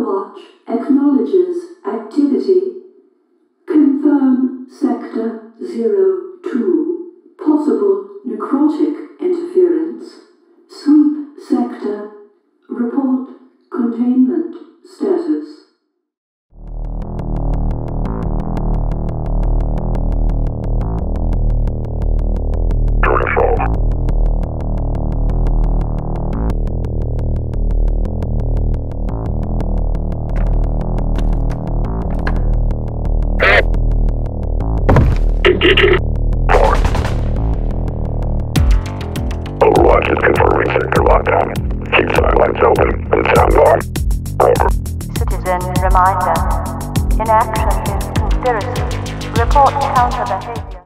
Overwatch acknowledges activity. Confirm Sector 02. Possible necrotic interference. Sweep Sector. Report containment Overwatch is open and sound on. Over. Citizen reminder. Inaction is conspiracy. Report counter behavior.